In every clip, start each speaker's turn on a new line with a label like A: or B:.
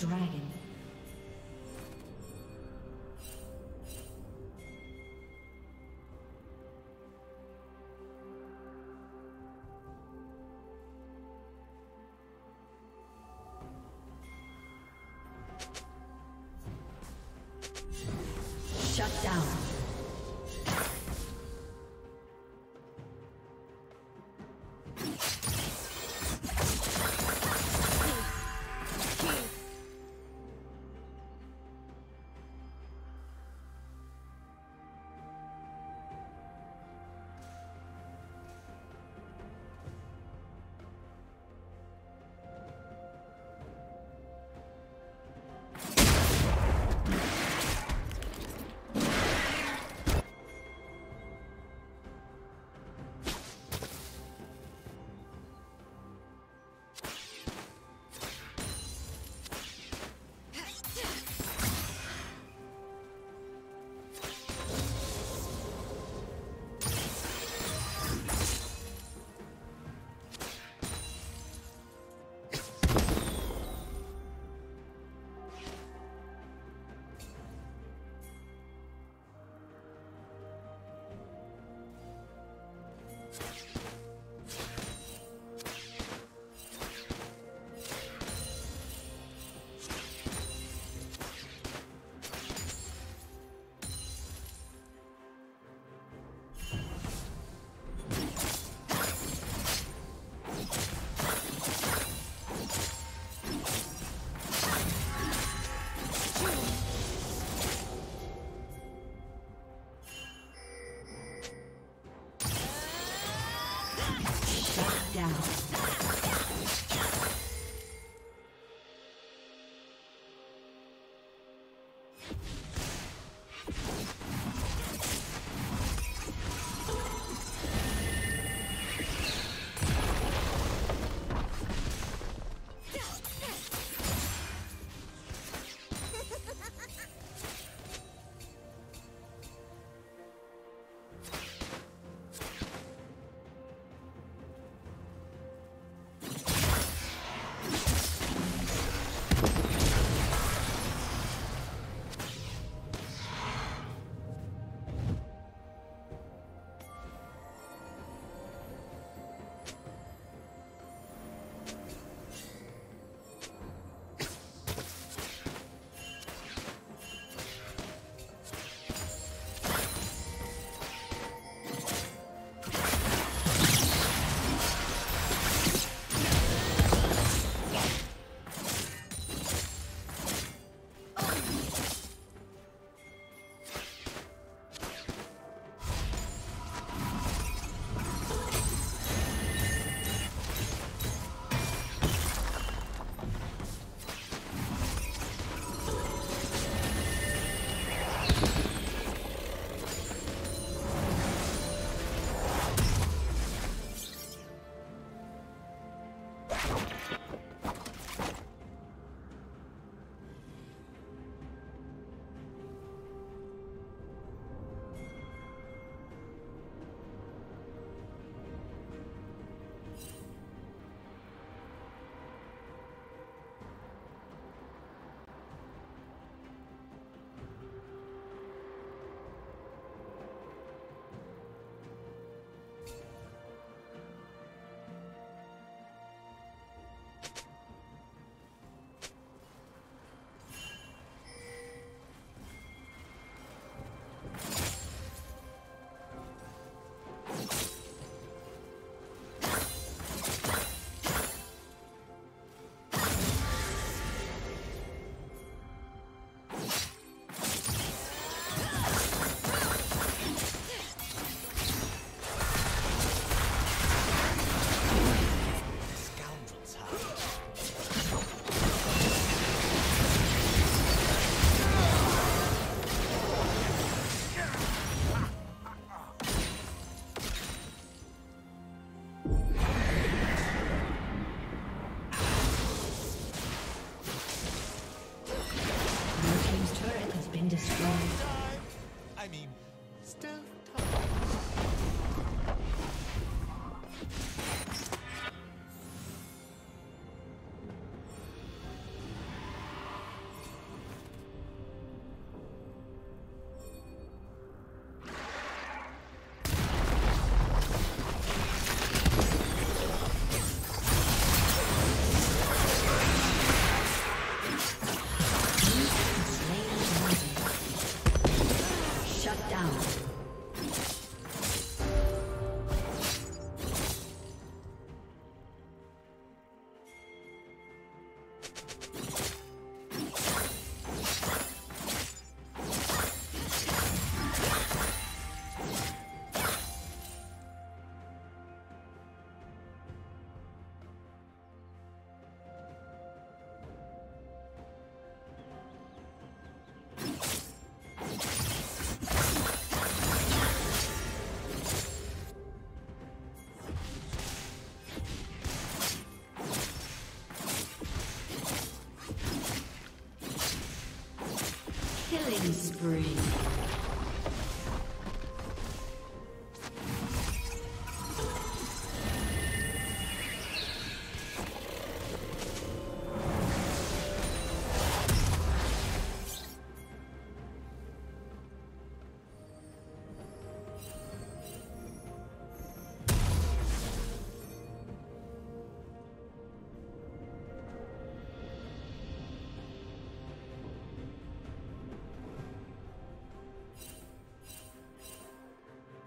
A: Dragon. Down.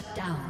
A: Shut down.